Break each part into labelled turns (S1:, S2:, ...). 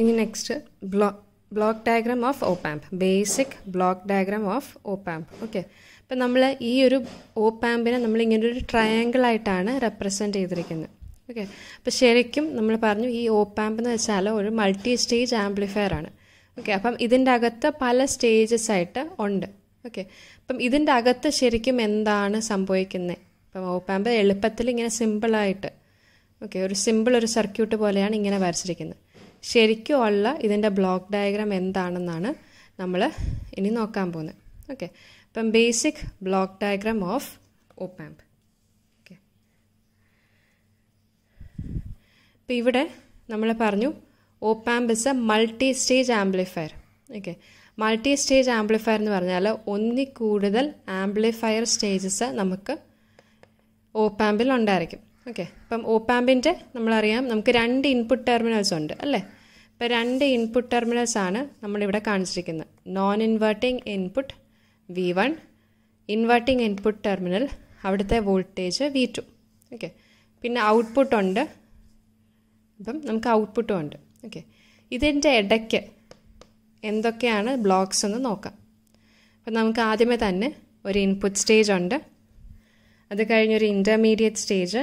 S1: ഇനി next blow block diagram of op amp basic block diagram of op amp okay അപ്പം നമ്മൾ ഈ ഒരു ഓപ്പാമ്പിനെ നമ്മൾ ഇങ്ങനെ ഒരു ട്രയാങ്കിൾ ആയിട്ടാണ് റെപ്രസെന്റ് ചെയ്തിരിക്കുന്നത്. ഓക്കെ അപ്പം ശരിക്കും നമ്മൾ പറഞ്ഞു ഈ ഓപ്പാമ്പ് എന്ന് വെച്ചാൽ ഒരു മൾട്ടി സ്റ്റേജ് ആംപ്ലിഫയർ ആണ്. ഓക്കെ അപ്പം ഇതിന്റെ അകത്ത് പല സ്റ്റേജസ് ആയിട്ട് ഉണ്ട്. ഓക്കെ അപ്പം ഇതിന്റെ അകത്ത് ശരിക്കും എന്താണ് സംഭവിക്കുന്നത് ഇപ്പം ഓപ്പാമ്പ് എളുപ്പത്തിൽ ഇങ്ങനെ സിമ്പിളായിട്ട് ഓക്കെ ഒരു സിമ്പിൾ ഒരു സർക്യൂട്ട് പോലെയാണ് ഇങ്ങനെ വരച്ചിരിക്കുന്നത്. ശരിക്കും ഉള്ള ഇതിന്റെ ബ്ലോക്ക് ഡയഗ്രാം എന്താണെന്നാണ് നമ്മൾ ഇനി നോക്കാൻ പോകുന്നത്. ഓക്കെ അപ്പം basic block diagram of op amp okay ഇപ്പം ഇവിടെ നമ്മൾ പറഞ്ഞു op amp is a multi stage amplifier okay multi stage amplifier എന്ന് പറഞ്ഞാൽ ഒന്നി കൂടുതൽ ആംപ്ലിഫയർ സ്റ്റേജസ് നമുക്ക് ഓപ്പാമ്പിൽ ഉണ്ടായിരിക്കും. ഓക്കെ അപ്പം ഓപ്പാമ്പിന്റെ നമ്മളറിയാം നമുക്ക് രണ്ട് ഇൻപുട്ട് ടെർമിനൽസ് ഉണ്ട് അല്ലേ? ഇപ്പം രണ്ട് ഇൻപുട്ട് ടെർമിനൽസ് ആണ് നമ്മളിവിടെ കാണിച്ചിരിക്കുന്നത്. Non inverting input V one inverting input terminal അവിടുത്തെ വോൾട്ടേജ് വി ടു ഓക്കെ പിന്നെ ഔട്ട്പുട്ട് ഉണ്ട്. അപ്പം നമുക്ക് ഔട്ട്പുട്ടും ഉണ്ട്. ഓക്കെ ഇതിന്റെ ഇടയ്ക്ക് എന്തൊക്കെയാണ് ബ്ലോക്സ് എന്ന് നോക്കാം. അപ്പം നമുക്ക് ആദ്യമേ തന്നെ ഒരു ഇൻപുട്ട് സ്റ്റേജ് ഉണ്ട്. അത് കഴിഞ്ഞൊരു ഇന്റർമീഡിയറ്റ് സ്റ്റേജ്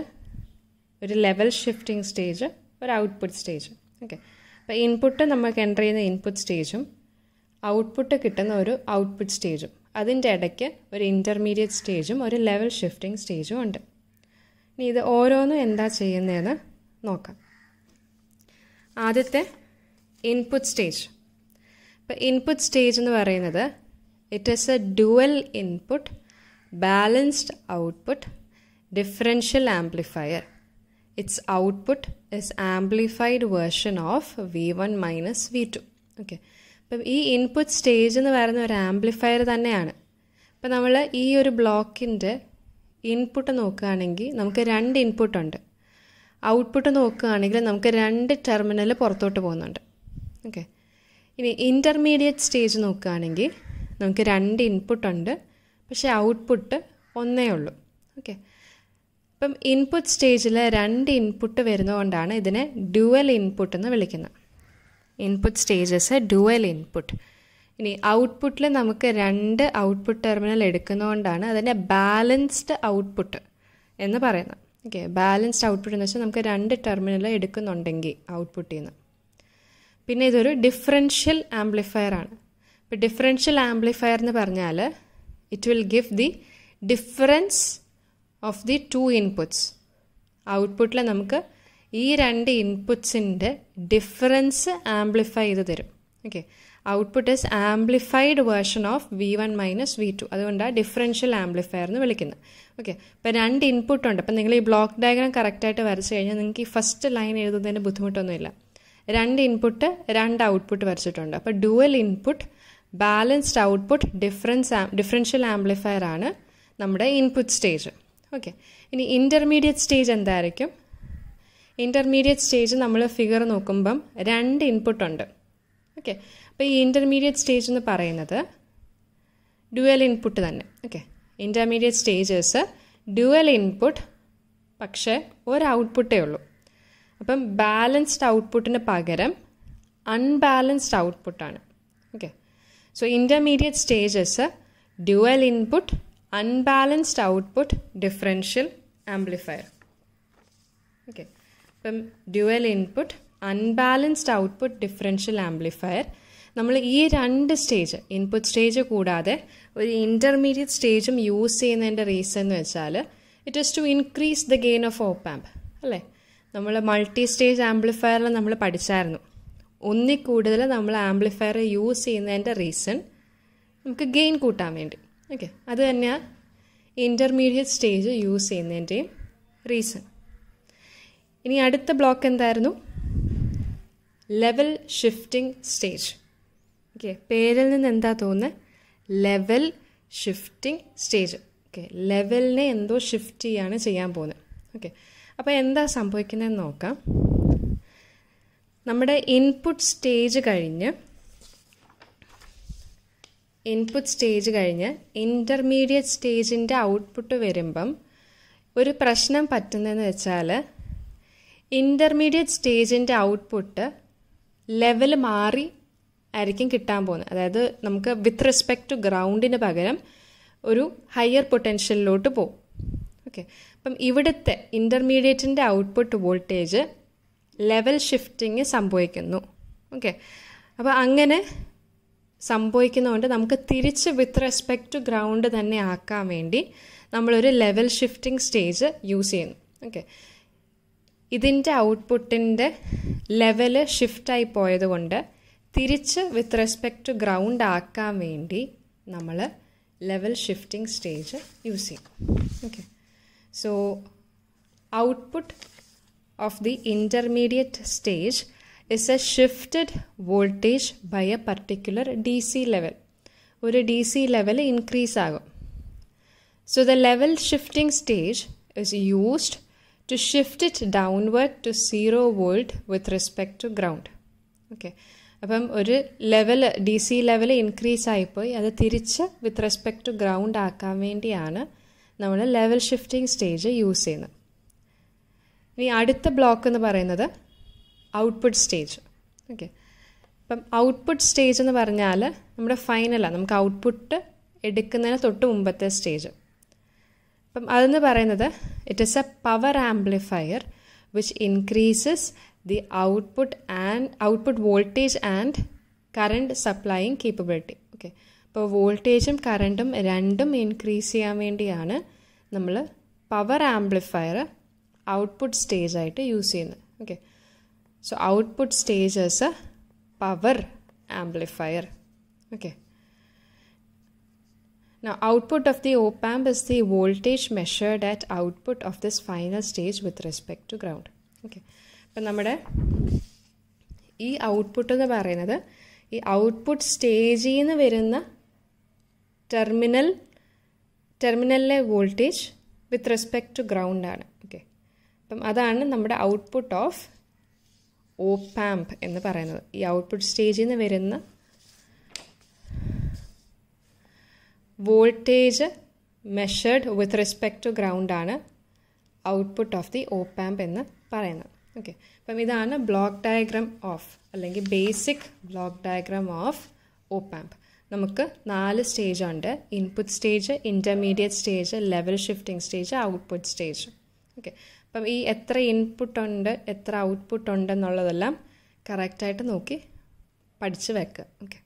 S1: ഒരു ലെവൽ ഷിഫ്റ്റിംഗ് സ്റ്റേജ് ഒരു ഔട്ട്പുട്ട് സ്റ്റേജ് ഓക്കെ അപ്പോൾ ഇൻപുട്ട് നമുക്ക് എന്റർ ചെയ്യുന്ന ഇൻപുട്ട് സ്റ്റേജും ഔട്ട്പുട്ട് കിട്ടുന്ന ഒരു ഔട്ട്പുട്ട് സ്റ്റേജും അതിന്റെ ഇടയ്ക്ക് ഒരു ഇന്റർമീഡിയറ്റ് സ്റ്റേജും ഒരു ലെവൽ ഷിഫ്റ്റിംഗ് സ്റ്റേജും ഉണ്ട്. ഇനി ഇത് ഓരോന്നും എന്താ ചെയ്യുന്നതെന്ന് നോക്കാം. ആദ്യത്തെ ഇൻപുട്ട് സ്റ്റേജ് ഇപ്പോൾ ഇൻപുട്ട് സ്റ്റേജ് എന്ന് പറയുന്നത് it is a dual input balanced output differential amplifier is amplified version of V one minus V two okay അപ്പം ഈ ഇൻപുട്ട് സ്റ്റേജ് എന്ന് പറയുന്ന ഒരു ആംപ്ലിഫയർ തന്നെയാണ്. അപ്പം നമ്മൾ ഈ ഒരു ബ്ലോക്കിന്റെ ഇൻപുട്ട് നോക്കുകയാണെങ്കിൽ നമുക്ക് രണ്ട് ഇൻപുട്ട് ഉണ്ട്. ഔട്ട്പുട്ട് നോക്കുകയാണെങ്കിൽ നമുക്ക് രണ്ട് ടെർമിനൽ പുറത്തോട്ട് പോകുന്നുണ്ട്. ഓക്കെ ഇനി ഇന്റർമീഡിയറ്റ് സ്റ്റേജ് നോക്കുകയാണെങ്കിൽ നമുക്ക് രണ്ട് ഇൻപുട്ട് ഉണ്ട്. പക്ഷേ ഔട്ട്പുട്ട് ഒന്നേ ഉള്ളൂ. ഓക്കെ അപ്പം ഇൻപുട്ട് സ്റ്റേജിൽ രണ്ട് ഇൻപുട്ട് വരുന്നതുകൊണ്ടാണ് ഇതിനെ ഡ്യുവൽ ഇൻപുട്ട് എന്ന് വിളിക്കുന്നത്. ഇൻപുട്ട് സ്റ്റേജസ് ഡ്യുവൽ ഇൻപുട്ട് ഇനി ഔട്ട്പുട്ടിൽ നമുക്ക് രണ്ട് ഔട്ട്പുട്ട് ടെർമിനൽ എടുക്കുന്നതുകൊണ്ടാണ് അതിനെ ബാലൻസ്ഡ് ഔട്ട്പുട്ട് എന്ന് പറയുന്നത്. ഓക്കെ ബാലൻസ്ഡ് ഔട്ട്പുട്ട് എന്ന് വെച്ചാൽ നമുക്ക് രണ്ട് ടെർമിനൽ എടുക്കുന്നുണ്ടെങ്കിൽ ഔട്ട്പുട്ടിൽ നിന്ന് പിന്നെ ഇതൊരു ഡിഫറൻഷ്യൽ ആംപ്ലിഫയർ ആണ്. ഇപ്പോൾ ഡിഫറൻഷ്യൽ ആംപ്ലിഫയർ എന്ന് പറഞ്ഞാൽ it will give the difference of the two inputs ഔട്ട്പുട്ടിൽ നമുക്ക് ഈ രണ്ട് ഇൻപുട്സിന്റെ ഡിഫറൻസ് ആംപ്ലിഫൈ ചെയ്ത് തരും. Okay output is amplified version of V one minus V two അതുകൊണ്ടാണ് ഡിഫറൻഷ്യൽ ആംപ്ലിഫയർ എന്ന് വിളിക്കുന്നത് ഓക്കെ ഇപ്പം രണ്ട് ഇൻപുട്ട് ഉണ്ട്. അപ്പം നിങ്ങൾ ഈ ബ്ലോക്ക് ഡയഗ്രാം കറക്റ്റായിട്ട് വരച്ച് കഴിഞ്ഞാൽ നിങ്ങൾക്ക് ഈ ഫസ്റ്റ് ലൈൻ എഴുതുന്നതിന് ബുദ്ധിമുട്ടൊന്നുമില്ല. രണ്ട് ഇൻപുട്ട് രണ്ട് ഔട്ട്പുട്ട് വരച്ചിട്ടുണ്ട്. അപ്പോൾ dual input balanced output difference differential amplifier ആണ് നമ്മുടെ ഇൻപുട്ട് സ്റ്റേജ് ഓക്കെ ഇനി ഇന്റർമീഡിയറ്റ് സ്റ്റേജ് എന്തായിരിക്കും? ഇന്റർമീഡിയറ്റ് സ്റ്റേജ് നമ്മൾ ഫിഗർ നോക്കുമ്പം രണ്ട് ഇൻപുട്ട് ഉണ്ട്. ഓക്കെ അപ്പോൾ ഈ ഇന്റർമീഡിയറ്റ് സ്റ്റേജ് എന്ന് പറയുന്നത് ഡ്യുവൽ ഇൻപുട്ട് തന്നെ. Okay intermediate stages dual input പക്ഷേ ഒരു ഔട്ട്പുട്ടേ ഉള്ളൂ. അപ്പം ബാലൻസ്ഡ് ഔട്ട്പുട്ടിന് പകരം unbalanced ഔട്ട്പുട്ടാണ് okay so intermediate stages dual input unbalanced output differential amplifier okay ഇപ്പം dual input unbalanced output differential amplifier നമ്മൾ ഈ രണ്ട് സ്റ്റേജ് ഇൻപുട്ട് സ്റ്റേജ് കൂടാതെ ഒരു ഇന്റർമീഡിയറ്റ് സ്റ്റേജും യൂസ് ചെയ്യുന്നതിന്റെ റീസൺ എന്ന് വെച്ചാൽ it is to increase the gain of op amp അല്ലേ? നമ്മൾ മൾട്ടി സ്റ്റേജ് ആംപ്ലിഫയറിൽ നമ്മൾ പഠിച്ചായിരുന്നു. ഒന്നിൽ കൂടുതൽ നമ്മൾ ആംപ്ലിഫയർ യൂസ് ചെയ്യുന്നതിന്റെ റീസൺ നമുക്ക് ഗെയിൻ കൂട്ടാൻ വേണ്ടി. ഓക്കെ അത് തന്നെയാണ് ഇന്റർമീഡിയറ്റ് സ്റ്റേജ് യൂസ് ചെയ്യുന്നതിന്റെയും റീസൺ ഇനി അടുത്ത ബ്ലോക്ക് എന്തായിരുന്നു? ലെവൽ ഷിഫ്റ്റിംഗ് സ്റ്റേജ് ഓക്കെ പേരിൽ നിന്ന് എന്താ തോന്നുന്നത് ലെവൽ ഷിഫ്റ്റിംഗ് സ്റ്റേജ് ഓക്കെ ലെവലിനെ എന്തോ ഷിഫ്റ്റ് ചെയ്യാണ് ചെയ്യാൻ പോകുന്നത്. ഓക്കെ അപ്പോൾ എന്താ സംഭവിക്കുന്നതെന്ന് നോക്കാം. നമ്മുടെ ഇൻപുട്ട് സ്റ്റേജ് കഴിഞ്ഞ് ഇൻപുട്ട് സ്റ്റേജ് കഴിഞ്ഞ് ഇന്റർമീഡിയറ്റ് സ്റ്റേജിന്റെ ഔട്ട്പുട്ട് വരുമ്പം ഒരു പ്രശ്നം പറ്റുന്നതെന്ന് വെച്ചാൽ ഇന്റർമീഡിയറ്റ് സ്റ്റേജിന്റെ ഔട്ട്പുട്ട് ലെവൽ മാറി ആയിരിക്കും കിട്ടാൻ പോകുന്നത്. അതായത് നമുക്ക് വിത്ത് റെസ്പെക്ട് ടു ഗ്രൗണ്ടിന് പകരം ഒരു ഹയർ പൊട്ടൻഷ്യലിലോട്ട് പോകും ഓക്കെ അപ്പം ഇവിടുത്തെ ഇന്റർമീഡിയറ്റിന്റെ ഔട്ട്പുട്ട് വോൾട്ടേജ് ലെവൽ ഷിഫ്റ്റിംഗ് സംഭവിക്കുന്നു. ഓക്കെ അപ്പോൾ അങ്ങനെ സംഭവിക്കുന്നതുകൊണ്ട് നമുക്ക് തിരിച്ച് വിത്ത് റെസ്പെക്ട് ടു ഗ്രൗണ്ട് തന്നെ ആക്കാൻ വേണ്ടി നമ്മളൊരു ലെവൽ ഷിഫ്റ്റിംഗ് സ്റ്റേജ് യൂസ് ചെയ്യുന്നു. ഓക്കെ ഇതിന്റെ ഔട്ട്പുട്ടിന്റെ ലെവൽ ഷിഫ്റ്റായി പോയതുകൊണ്ട് തിരിച്ച് വിത്ത് റെസ്പെക്ട് ടു ഗ്രൗണ്ട് ആക്കാൻ വേണ്ടി നമ്മൾ ലെവൽ ഷിഫ്റ്റിംഗ് സ്റ്റേജ് യൂസ് ചെയ്യും. Okay so output of the intermediate stage is a shifted voltage by a particular DC level. ഒരു ഡി സി ലെവൽ ഇൻക്രീസ് ആകും. So the level shifting stage is used to shift it downward to zero volt with respect to ground okay അപ്പം ഒരു level D C level increase ആയിപ്പോയി. അത് തിരിച്ച് വിത്ത് respect to ground ആക്കാൻ വേണ്ടിയാണ് നമ്മൾ level shifting stage use ചെയ്യുന്നത്. ഇനി അടുത്ത ബ്ലോക്ക് എന്ന് പറയുന്നത് ഔട്ട്പുട്ട് സ്റ്റേജ് ഓക്കെ അപ്പം ഔട്ട്പുട്ട് സ്റ്റേജ് എന്ന് പറഞ്ഞാൽ നമ്മുടെ ഫൈനലാണ് നമുക്ക് ഔട്ട്പുട്ട് എടുക്കുന്നതിന് തൊട്ട് മുമ്പത്തെ സ്റ്റേജ് അപ്പം അതെന്ന് പറയുന്നത് it is a power amplifier which increases the output and output voltage and current supplying capability okay അപ്പോൾ വോൾട്ടേജും കറണ്ടും രണ്ടും ഇൻക്രീസ് ചെയ്യാൻ വേണ്ടിയാണ് നമ്മൾ പവർ ആംപ്ലിഫയർ ഔട്ട്പുട്ട് സ്റ്റേജ് ആയിട്ട് യൂസ് ചെയ്യുന്നത്. Okay so output stage is a power amplifier okay Now, output of the op amp is the voltage measured at output of this final stage with respect to ground. Okay അപ്പം നമ്മുടെ ഈ output എന്ന് പറയുന്നത് ഈ output സ്റ്റേജിൽ നിന്ന് വരുന്ന terminal ടെർമിനലിലെ വോൾട്ടേജ് വിത്ത് റെസ്പെക്ട് ടു ഗ്രൗണ്ടാണ് ഓക്കെ അപ്പം അതാണ് നമ്മുടെ ഔട്ട്പുട്ട് ഓഫ് ഓപ്പാമ്പ് എന്ന് പറയുന്നത്. ഈ ഔട്ട്പുട്ട് സ്റ്റേജിൽ നിന്ന് വരുന്ന voltage measured with respect to ആണ് ഔട്ട്പുട്ട് ഓഫ് ദി ഓപ്പാമ്പ് എന്ന് പറയുന്നത്. ഓക്കെ അപ്പം ഇതാണ് ബ്ലോക്ക് ഡയഗ്രാം ഓഫ് അല്ലെങ്കിൽ basic block diagram of opamp നമുക്ക് നാല് സ്റ്റേജ് ഉണ്ട്. Input stage intermediate stage level shifting stage output stage okay അപ്പം ഈ എത്ര ഇൻപുട്ട് ഉണ്ട് എത്ര ഔട്ട്പുട്ട് ഉണ്ടെന്നുള്ളതെല്ലാം കറക്റ്റായിട്ട് നോക്കി പഠിച്ച് വെക്കുക ഓക്കെ